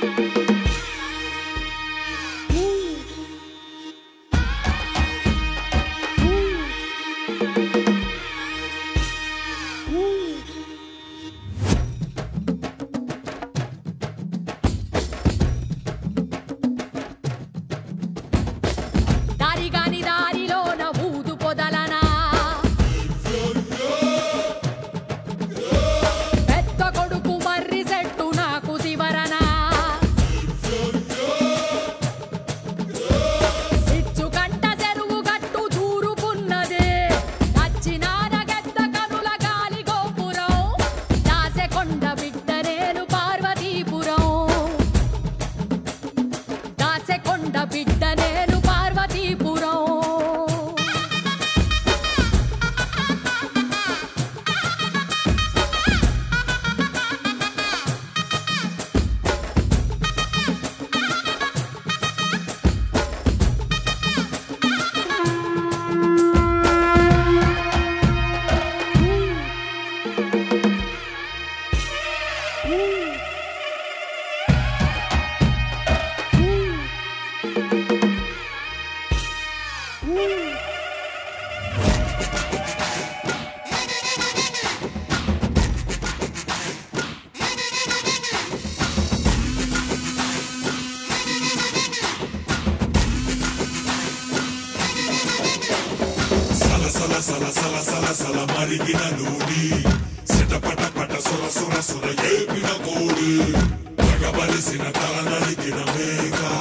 thank you సల సల సల సల మరిగిన నూడి సిటపట పట సుర సుర సుర ఏపిన కోడి తగబలిసిన తల నరికిన మేఘా